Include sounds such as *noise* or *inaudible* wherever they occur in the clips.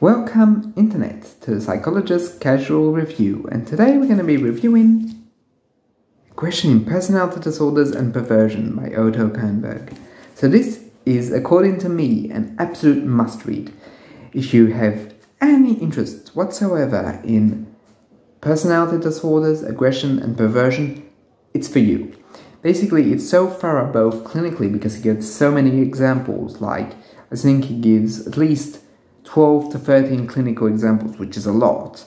Welcome, Internet, to the Psychologist's Casual Review, and today we're going to be reviewing Aggression in Personality Disorders and Perversion by Otto Kernberg. So, this is, according to me, an absolute must read. If you have any interest whatsoever in personality disorders, aggression, and perversion, it's for you. Basically, it's so thorough both clinically because he gives so many examples, like I think he gives at least 12 to 13 clinical examples, which is a lot.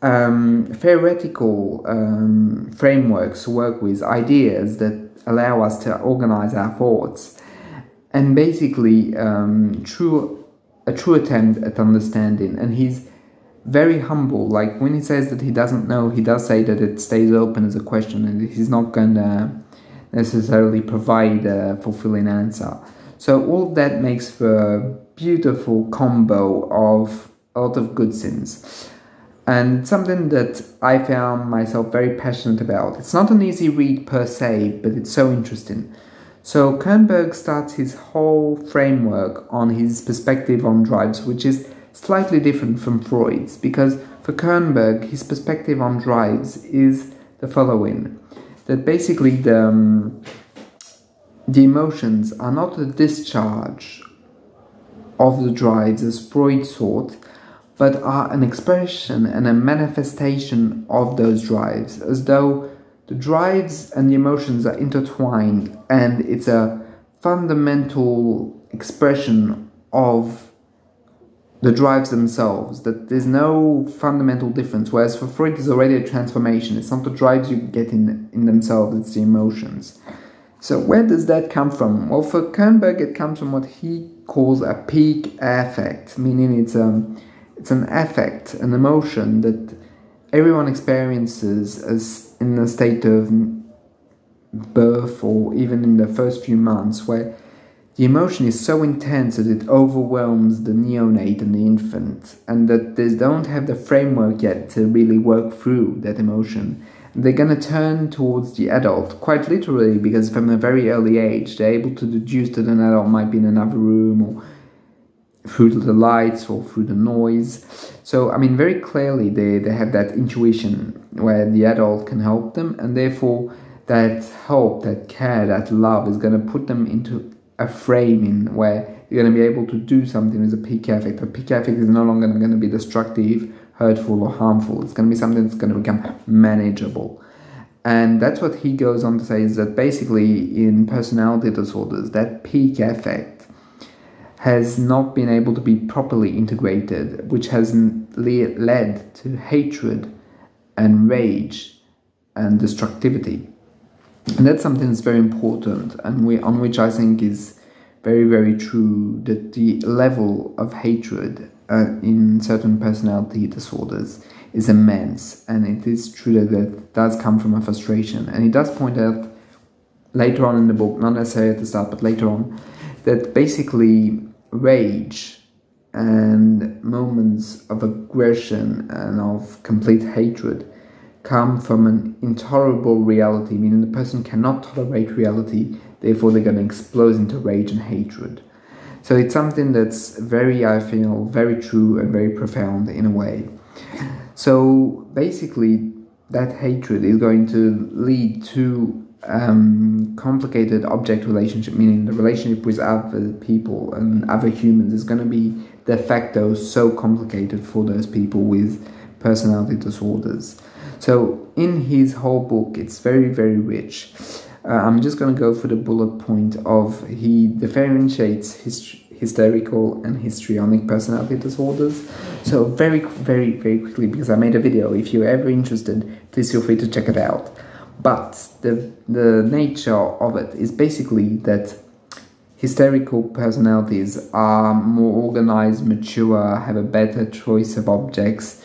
Um, theoretical um, frameworks work with, ideas that allow us to organize our thoughts, and basically um, true, a true attempt at understanding. And he's very humble. Like when he says that he doesn't know, he does say that it stays open as a question, and he's not gonna necessarily provide a fulfilling answer. So all that makes for a beautiful combo of a lot of good things. And something that I found myself very passionate about. It's not an easy read per se, but it's so interesting. So Kernberg starts his whole framework on his perspective on drives, which is slightly different from Freud's, because for Kernberg, his perspective on drives is the following that basically the, um, the emotions are not a discharge of the drives as Freud thought, but are an expression and a manifestation of those drives, as though the drives and the emotions are intertwined and it's a fundamental expression of the drives themselves, that there's no fundamental difference. Whereas for Freud, it's already a transformation. It's not the drives you get in, in themselves, it's the emotions. So where does that come from? Well, for Kernberg, it comes from what he calls a peak affect, meaning it's a um, it's an affect, an emotion that everyone experiences as in a state of birth or even in the first few months, where the emotion is so intense that it overwhelms the neonate and the infant, and that they don't have the framework yet to really work through that emotion they're going to turn towards the adult quite literally because from a very early age they're able to deduce that an adult might be in another room or through the lights or through the noise so i mean very clearly they, they have that intuition where the adult can help them and therefore that help, that care that love is going to put them into a framing where you're going to be able to do something with a peak affect a peak affect is no longer going to be destructive hurtful or harmful. It's going to be something that's going to become manageable. And that's what he goes on to say is that basically in personality disorders, that peak affect has not been able to be properly integrated, which has led to hatred and rage and destructivity. And that's something that's very important and we, on which I think is very, very true that the level of hatred uh, in certain personality disorders is immense, and it is true that it does come from a frustration. And he does point out later on in the book, not necessarily at the start, but later on, that basically rage and moments of aggression and of complete hatred come from an intolerable reality, meaning the person cannot tolerate reality, therefore they're going to explode into rage and hatred. So it's something that's very, I feel, very true and very profound in a way. So basically, that hatred is going to lead to um, complicated object relationship, meaning the relationship with other people and other humans is going to be de facto so complicated for those people with personality disorders. So in his whole book, it's very, very rich. Uh, I'm just going to go for the bullet point of he differentiates his hysterical and histrionic personality disorders. So very, very, very quickly, because I made a video, if you're ever interested, please feel free to check it out. But the, the nature of it is basically that hysterical personalities are more organized, mature, have a better choice of objects,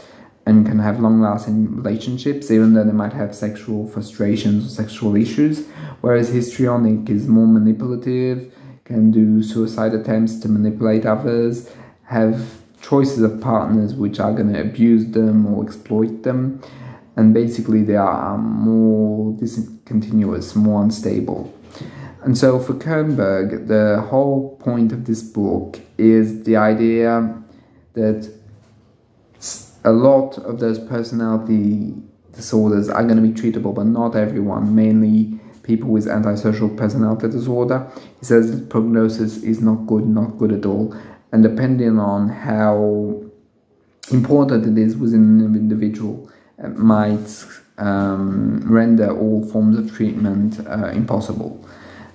and can have long lasting relationships, even though they might have sexual frustrations or sexual issues. Whereas histrionic is more manipulative, can do suicide attempts to manipulate others, have choices of partners which are going to abuse them or exploit them, and basically they are more discontinuous, more unstable. And so for Kernberg, the whole point of this book is the idea that a lot of those personality disorders are going to be treatable, but not everyone, mainly people with antisocial personality disorder. He says prognosis is not good, not good at all, and depending on how important it is within an individual, might um, render all forms of treatment uh, impossible.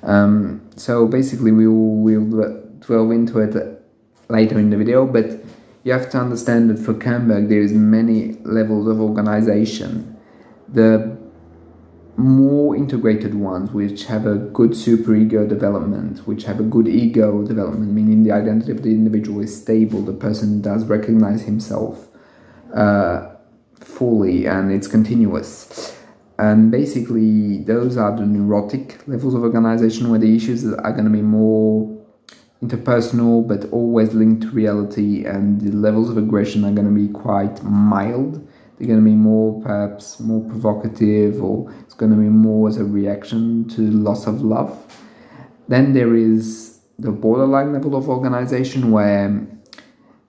Um, so basically, we will we'll delve into it later in the video, but you have to understand that for Kernberg there is many levels of organization. The more integrated ones, which have a good superego development, which have a good ego development, meaning the identity of the individual is stable, the person does recognize himself uh, fully and it's continuous. And basically, those are the neurotic levels of organization where the issues are going to be more interpersonal but always linked to reality, and the levels of aggression are going to be quite mild. They're going to be more, perhaps, more provocative, or it's going to be more as a reaction to loss of love. Then there is the borderline level of organization where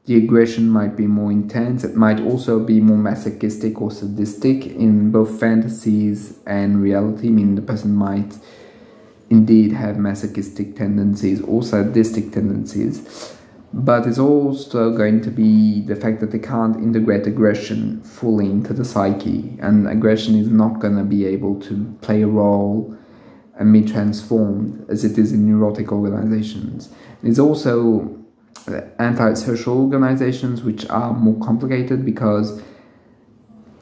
the aggression might be more intense. It might also be more masochistic or sadistic in both fantasies and reality, I meaning the person might indeed have masochistic tendencies or sadistic tendencies. But it's also going to be the fact that they can't integrate aggression fully into the psyche, and aggression is not going to be able to play a role and be transformed as it is in neurotic organizations. It's also uh, antisocial organizations which are more complicated because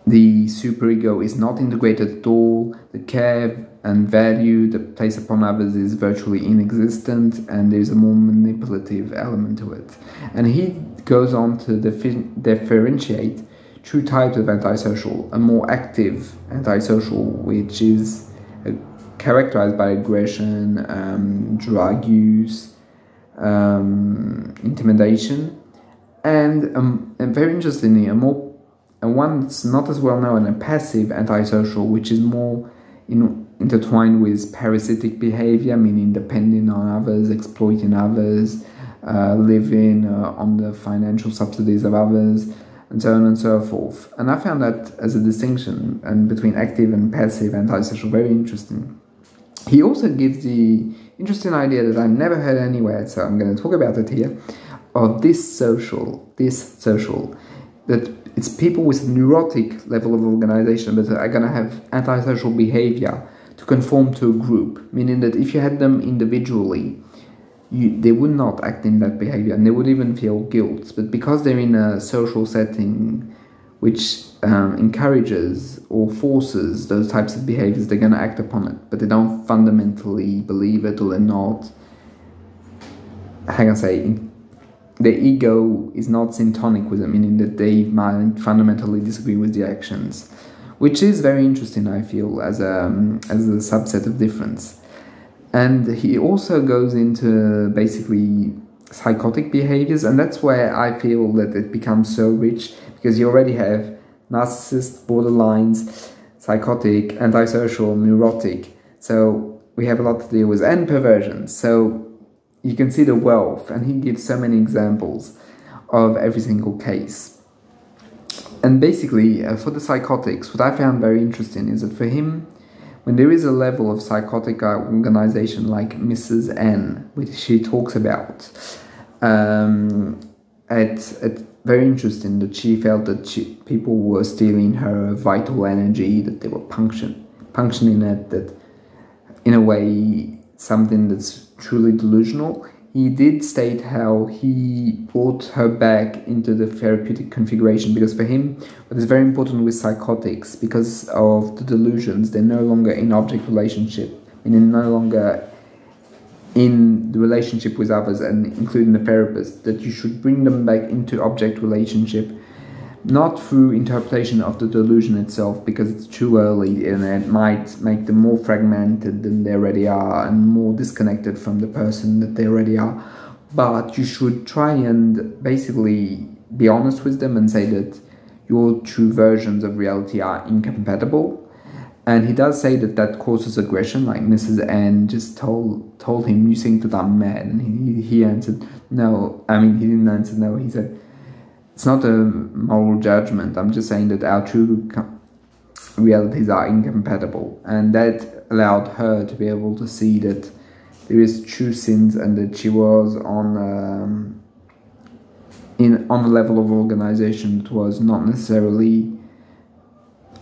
the superego is not integrated at all, the care and value that placed upon others is virtually inexistent, and there's a more manipulative element to it. And he goes on to differentiate two types of antisocial a more active antisocial, which is uh, characterized by aggression, um, drug use, um, intimidation, and, um, and very interestingly, a more and one that's not as well known, a passive antisocial, which is more in, intertwined with parasitic behavior, meaning depending on others, exploiting others, uh, living uh, on the financial subsidies of others, and so on and so forth. And I found that as a distinction and between active and passive antisocial very interesting. He also gives the interesting idea that I've never heard anywhere, so I'm going to talk about it here, of dyssocial, this social, that it's people with neurotic level of organization that are going to have antisocial behavior to conform to a group, meaning that if you had them individually, you, they would not act in that behavior and they would even feel guilt. But because they're in a social setting which um, encourages or forces those types of behaviors, they're going to act upon it, but they don't fundamentally believe it or they're not, how can I say, the ego is not syntonic with it, meaning that they might fundamentally disagree with the actions, which is very interesting, I feel, as a, as a subset of difference. And he also goes into basically psychotic behaviors, and that's where I feel that it becomes so rich because you already have narcissist, borderlines, psychotic, antisocial, neurotic. So we have a lot to deal with, and perversion. So you can see the wealth, and he gives so many examples of every single case. And basically, uh, for the psychotics, what I found very interesting is that for him, when there is a level of psychotic organization like Mrs. N, which she talks about, um, it's, it's very interesting that she felt that she, people were stealing her vital energy, that they were function, functioning it, that in a way something that's truly delusional. He did state how he brought her back into the therapeutic configuration because for him, what is very important with psychotics, because of the delusions, they're no longer in object relationship, meaning no longer in the relationship with others and including the therapist, that you should bring them back into object relationship not through interpretation of the delusion itself because it's too early and it might make them more fragmented than they already are and more disconnected from the person that they already are. But you should try and basically be honest with them and say that your true versions of reality are incompatible. And he does say that that causes aggression like mrs n just told told him you seem to that mad and he, he answered no i mean he didn't answer no he said it's not a moral judgment. I'm just saying that our true realities are incompatible, and that allowed her to be able to see that there is true sins and that she was on um, in on a level of organization that was not necessarily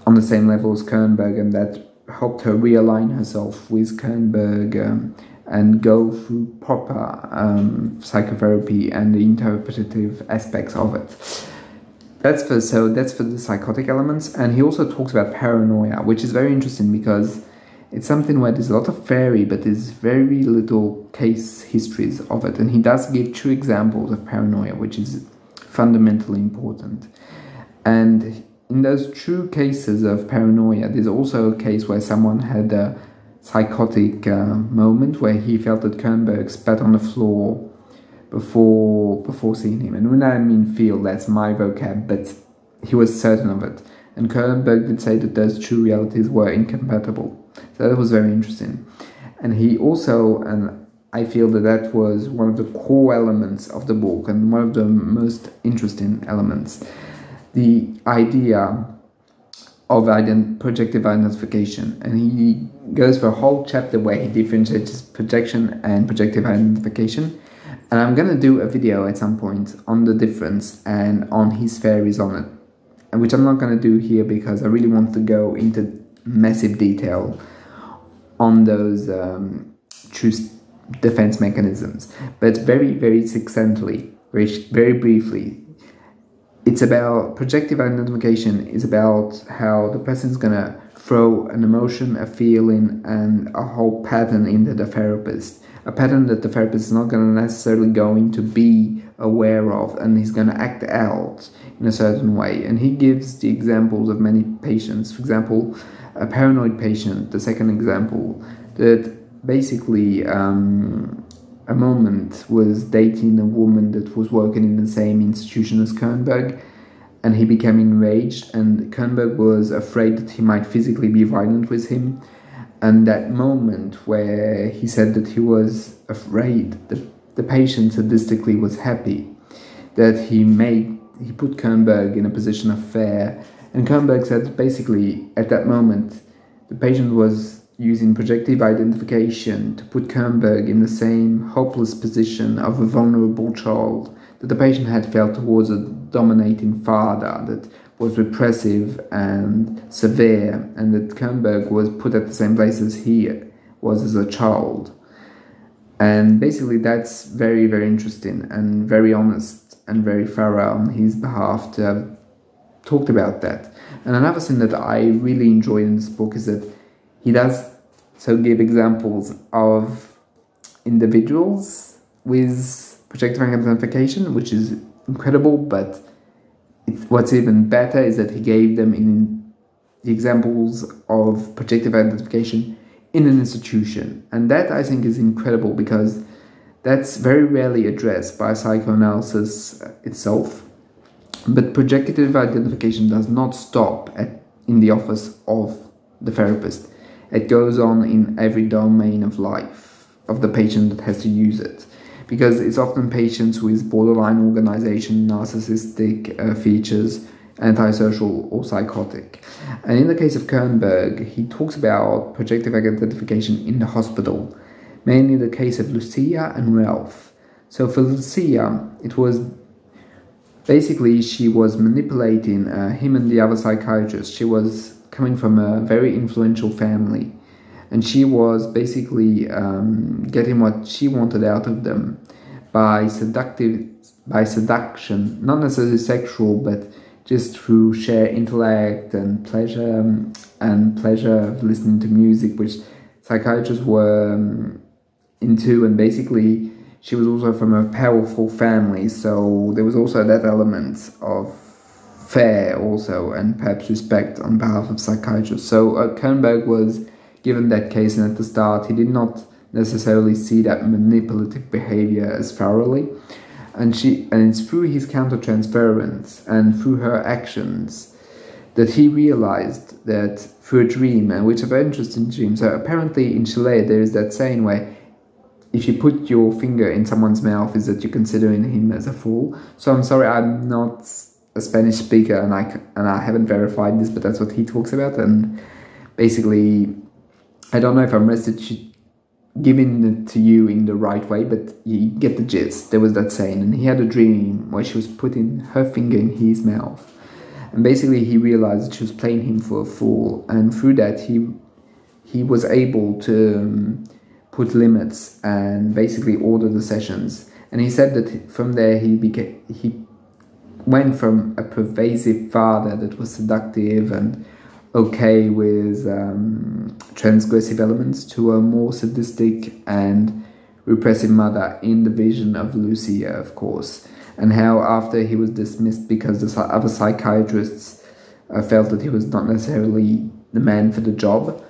on the same level as Kernberg, and that helped her realign herself with Kernberg um, and go through proper um, psychotherapy and the interpretative aspects of it. That's for so that's for the psychotic elements, and he also talks about paranoia, which is very interesting because it's something where there's a lot of theory, but there's very little case histories of it. And he does give two examples of paranoia, which is fundamentally important. And in those true cases of paranoia, there's also a case where someone had a psychotic uh, moment where he felt that Kernberg spat on the floor before before seeing him. And when I mean feel, that's my vocab, but he was certain of it. And Kernberg did say that those two realities were incompatible. So that was very interesting. And he also, and I feel that that was one of the core elements of the book and one of the most interesting elements. The idea of ident- projective identification. And he goes for a whole chapter where he differentiates projection and projective identification. And I'm going to do a video at some point on the difference and on his theories on it, which I'm not going to do here because I really want to go into massive detail on those um, true defense mechanisms. But very, very succinctly, very, very briefly, it's about projective identification is about how the person is to throw an emotion, a feeling, and a whole pattern into the therapist. A pattern that the therapist is not to necessarily going to be aware of, and he's to act out in a certain way. And he gives the examples of many patients. For example, a paranoid patient, the second example, that basically um, a moment was dating a woman that was working in the same institution as Kernberg and he became enraged and Kernberg was afraid that he might physically be violent with him. And that moment where he said that he was afraid that the patient sadistically was happy that he made he put Kernberg in a position of fear. And Kernberg said basically at that moment the patient was using projective identification to put Kernberg in the same hopeless position of a vulnerable child that the patient had felt towards a dominating father that was repressive and severe, and that Kernberg was put at the same place as he was as a child. And basically, that's very, very interesting and very honest and very thorough on his behalf to have talked about that. And another thing that I really enjoy in this book is that he does so give examples of individuals with projective identification, which is incredible, but what's even better is that he gave them in the examples of projective identification in an institution. And that I think is incredible because that's very rarely addressed by psychoanalysis itself. But projective identification does not stop at, in the office of the therapist. It goes on in every domain of life of the patient that has to use it. Because it's often patients with borderline organization, narcissistic uh, features, antisocial or psychotic. And in the case of Kernberg, he talks about projective identification in the hospital, mainly the case of Lucia and Ralph. So for Lucia, it was basically she was manipulating uh, him and the other psychiatrist. She was coming from a very influential family, and she was basically um, getting what she wanted out of them by seductive by seduction, not necessarily sexual, but just through sheer intellect and pleasure um, and pleasure of listening to music, which psychiatrists were um, into, and basically she was also from a powerful family, so there was also that element of fair also and perhaps respect on behalf of psychiatrists. So uh, Kernberg was given that case, and at the start he did not necessarily see that manipulative behavior as thoroughly. And she and it's through his countertransference and through her actions that he realized that through a dream, and which is a very interesting dream. So apparently in Chile there is that saying where if you put your finger in someone's mouth, is that you're considering him as a fool. So I'm sorry, I'm not a Spanish speaker, and I and I haven't verified this, but that's what he talks about. And basically, I don't know if I'm giving it to you in the right way, but you get the gist. There was that saying, and he had a dream where she was putting her finger in his mouth, and basically he realized that she was playing him for a fool, and through that he he was able to. Um, put limits and basically order the sessions. And he said that from there he became he went from a pervasive father that was seductive and okay with um, transgressive elements to a more sadistic and repressive mother in the vision of Lucia, of course. And how after he was dismissed because the other psychiatrists uh, felt that he was not necessarily the man for the job,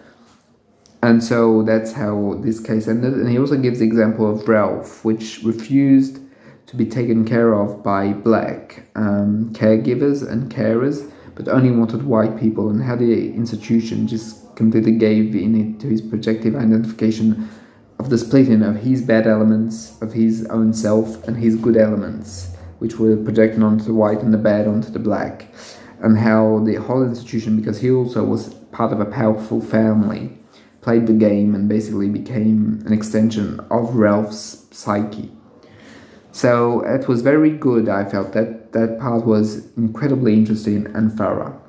and so that's how this case ended. And he also gives the example of Ralph, which refused to be taken care of by black um, caregivers and carers, but only wanted white people, and how the institution just completely gave in to his projective identification of the splitting of his bad elements of his own self and his good elements, which were projected onto the white and the bad onto the black. And how the whole institution, because he also was part of a powerful family, played the game and basically became an extension of Ralph's psyche. So it was very good, I felt that that part was incredibly interesting and thorough.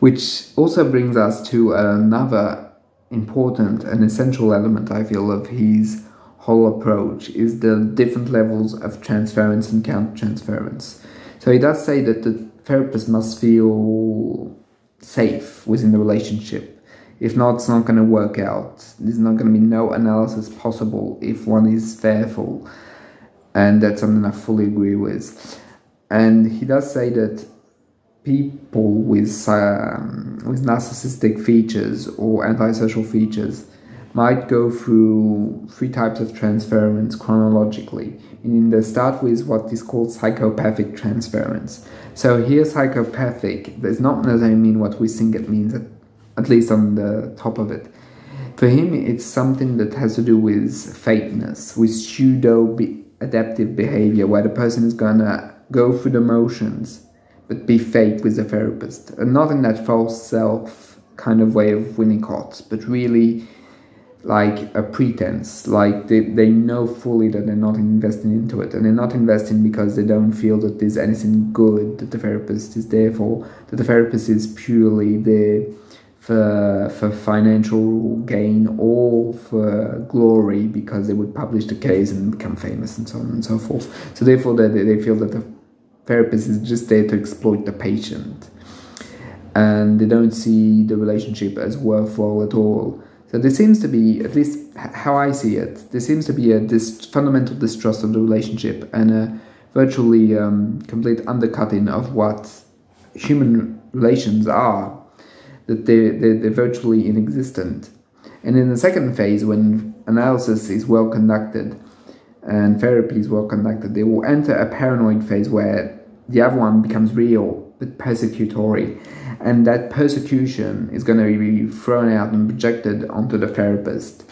Which also brings us to another important and essential element, I feel, of his whole approach is the different levels of transference and countertransference. So he does say that the therapist must feel safe within the relationship if not, it's not going to work out. There's not going to be no analysis possible if one is fearful. And that's something I fully agree with. And he does say that people with, um, with narcissistic features or antisocial features might go through three types of transference chronologically. Meaning they start with what is called psychopathic transference. So here psychopathic does not necessarily mean what we think it means at least on the top of it. For him, it's something that has to do with fakeness, with pseudo adaptive behavior, where the person is gonna go through the motions but be fake with the therapist, and not in that false self kind of way of winning Winnicott, but really like a pretense. Like they, they know fully that they're not investing into it and they're not investing because they don't feel that there's anything good that the therapist is there for that the therapist is purely there for for financial gain or for glory because they would publish the case and become famous and so on and so forth. So therefore, they, they feel that the therapist is just there to exploit the patient, and they don't see the relationship as worthwhile at all. So there seems to be, at least how I see it, there seems to be a this fundamental distrust of the relationship and a virtually um, complete undercutting of what human relations are that they, they, they're virtually inexistent. And in the second phase, when analysis is well conducted and therapy is well conducted, they will enter a paranoid phase where the other one becomes real but persecutory. And that persecution is going to be thrown out and projected onto the therapist.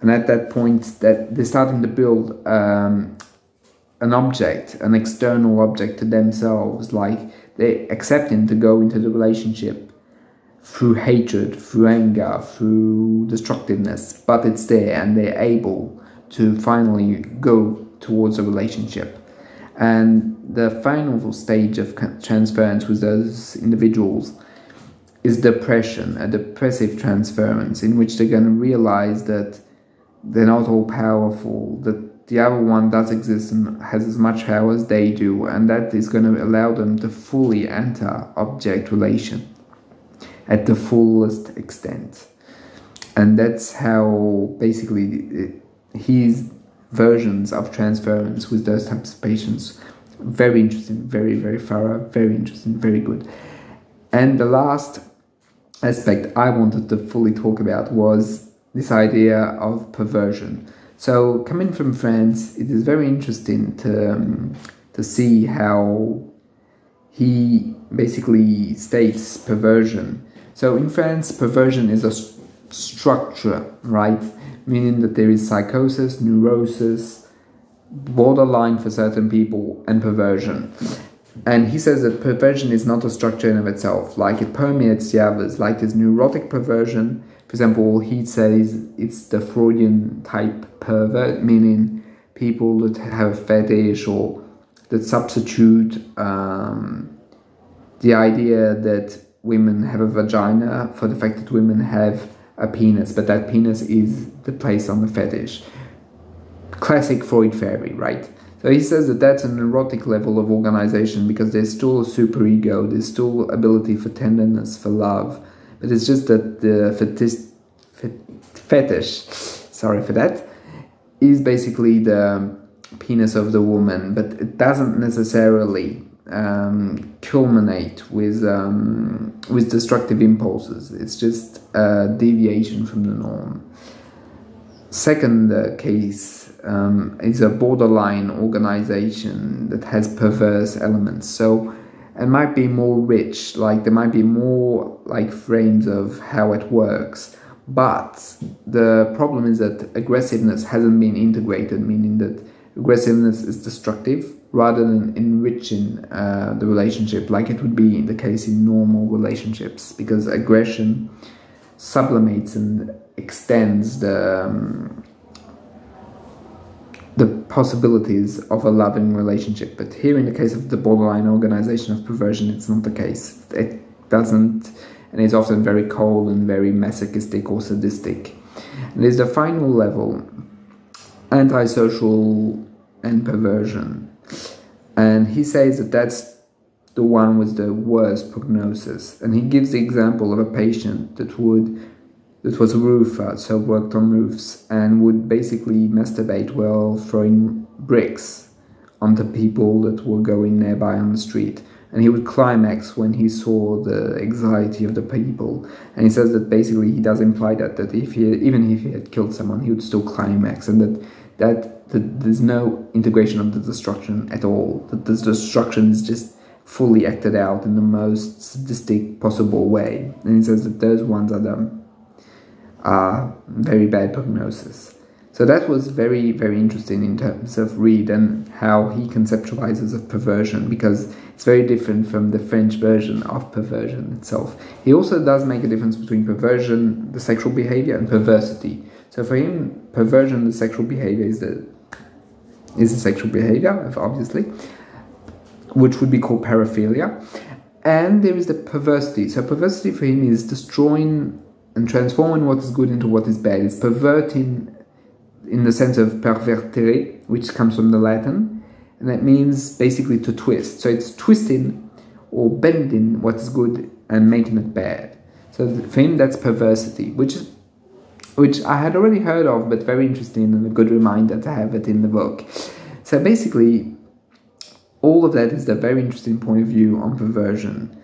And at that point, that they're starting to build um, an object, an external object to themselves, like they're accepting to go into the relationship through hatred, through anger, through destructiveness, but it's there and they're able to finally go towards a relationship. And the final stage of transference with those individuals is depression, a depressive transference in which they're going to realize that they're not all powerful, that the other one does exist and has as much power as they do, and that is going to allow them to fully enter object relation at the fullest extent. And that's how basically his versions of transference with those types of patients very interesting, very, very thorough, very interesting, very good. And the last aspect I wanted to fully talk about was this idea of perversion. So, coming from France, it is very interesting to, um, to see how he basically states perversion so in France, perversion is a st structure, right? meaning that there is psychosis, neurosis, borderline for certain people, and perversion. And he says that perversion is not a structure in of itself, like it permeates the others, like this neurotic perversion. For example, he says it's the Freudian type pervert, meaning people that have a fetish or that substitute um, the idea that women have a vagina for the fact that women have a penis, but that penis is the place on the fetish. Classic Freud theory, right? So he says that that's a neurotic level of organization because there's still a superego, there's still ability for tenderness, for love, but it's just that the fetish, fetish sorry for that, is basically the penis of the woman, but it doesn't necessarily um, culminate with um, with destructive impulses. It's just a deviation from the norm. Second uh, case um, is a borderline organization that has perverse elements. So it might be more rich, like there might be more like frames of how it works. But the problem is that aggressiveness hasn't been integrated, meaning that aggressiveness is destructive rather than enriching uh, the relationship like it would be in the case in normal relationships because aggression sublimates and extends the um, the possibilities of a loving relationship. But here in the case of the borderline organization of perversion it's not the case. It doesn't and it's often very cold and very masochistic or sadistic. And there's the final level antisocial and perversion. And he says that that's the one with the worst prognosis. And he gives the example of a patient that would that was a roofer so worked on roofs and would basically masturbate while throwing bricks onto people that were going nearby on the street. And he would climax when he saw the anxiety of the people. And he says that basically he does imply that that if he even if he had killed someone he would still climax and that that, there's no integration of the destruction at all that the destruction is just fully acted out in the most sadistic possible way and he says that those ones are the are very bad prognosis so that was very very interesting in terms of Reid and how he conceptualizes of perversion because it's very different from the French version of perversion itself. He also does make a difference between perversion, the sexual behavior, and perversity. So for him, perversion, the sexual behavior, is the is the sexual behavior, obviously, which would be called paraphilia. And there is the perversity. So perversity for him is destroying and transforming what is good into what is bad. It's perverting in the sense of pervertere, which comes from the Latin, and that means basically to twist. So it's twisting or bending what's good and making it bad. So for him, that's perversity, which is which I had already heard of, but very interesting and a good reminder to have it in the book. So basically, all of that is a very interesting point of view on perversion.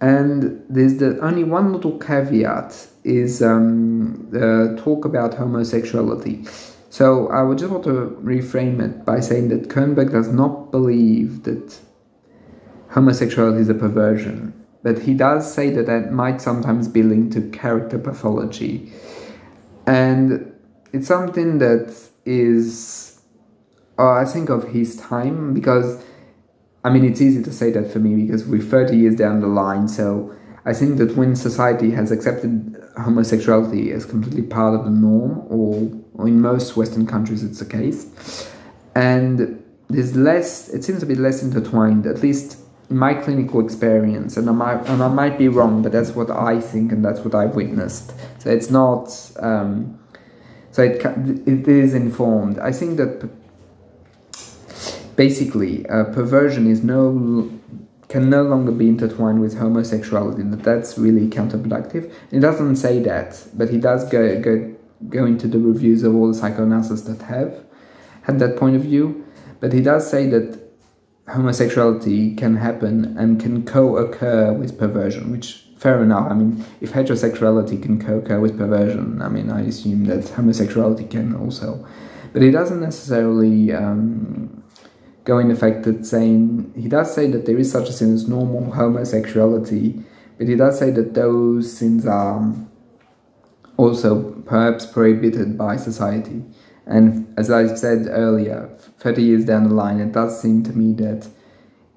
And there's the only one little caveat is um, the talk about homosexuality. So I would just want to reframe it by saying that Kernberg does not believe that homosexuality is a perversion, but he does say that that might sometimes be linked to character pathology. And it's something that is, uh, I think, of his time because, I mean, it's easy to say that for me because we're 30 years down the line, so I think that when society has accepted homosexuality as completely part of the norm or or in most Western countries it's the case. And there's less, it seems to be less intertwined, at least my clinical experience, and I might, and I might be wrong, but that's what I think and that's what I've witnessed. So it's not, um, so it, it is informed. I think that basically uh, perversion is no can no longer be intertwined with homosexuality that that's really counterproductive he doesn't say that but he does go, go go into the reviews of all the psychoanalysts that have had that point of view, but he does say that homosexuality can happen and can co-occur with perversion, which fair enough. I mean, if heterosexuality can co-occur with perversion, I mean, I assume that homosexuality can also. But he doesn't necessarily um, go in the fact that saying, he does say that there is such a thing as normal homosexuality, but he does say that those sins are also perhaps prohibited by society. And as I said earlier, 30 years down the line, it does seem to me that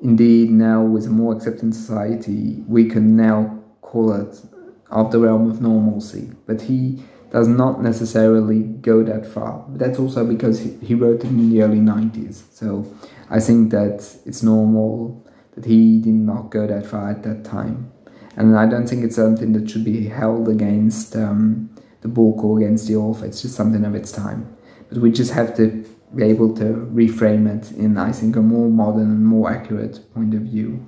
indeed now with a more accepting society, we can now call it of the realm of normalcy. But he does not necessarily go that far. That's also because he, he wrote it in the early 90s. So I think that it's normal that he did not go that far at that time. And I don't think it's something that should be held against um, the book or against the author. It's just something of its time. But we just have to be able to reframe it in, I think, a more modern and more accurate point of view.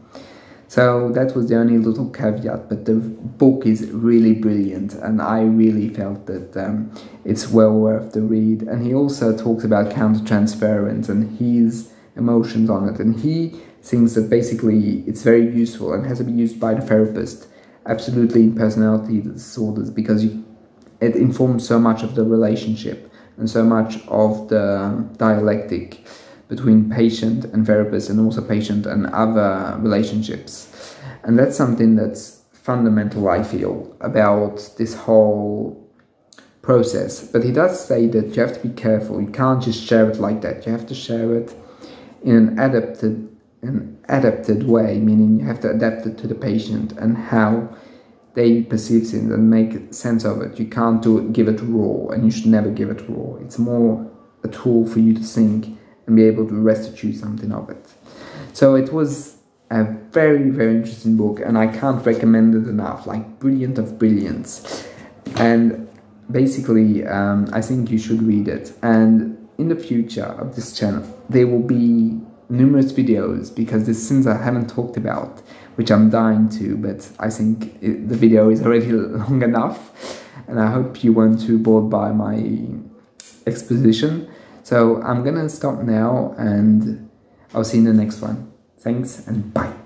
So that was the only little caveat, but the book is really brilliant, and I really felt that um, it's well worth the read. And he also talks about countertransference and his emotions on it, and he thinks that basically it's very useful and has to be used by the therapist, absolutely in personality disorders, because you, it informs so much of the relationship and so much of the dialectic between patient and therapist and also patient and other relationships. And that's something that's fundamental, I feel, about this whole process. But he does say that you have to be careful. You can't just share it like that. You have to share it in an adapted an adapted way, meaning you have to adapt it to the patient and how they perceive things and make sense of it. You can't do it, give it raw, and you should never give it raw. It's more a tool for you to think and be able to restitute something of it. So it was a very, very interesting book, and I can't recommend it enough. Like, brilliant of brilliance. And basically, um, I think you should read it. And in the future of this channel, there will be numerous videos because there's things I haven't talked about, which I'm dying to, but I think it, the video is already *laughs* long enough. And I hope you weren't too bored by my exposition. So I'm gonna stop now and I'll see you in the next one. Thanks and bye.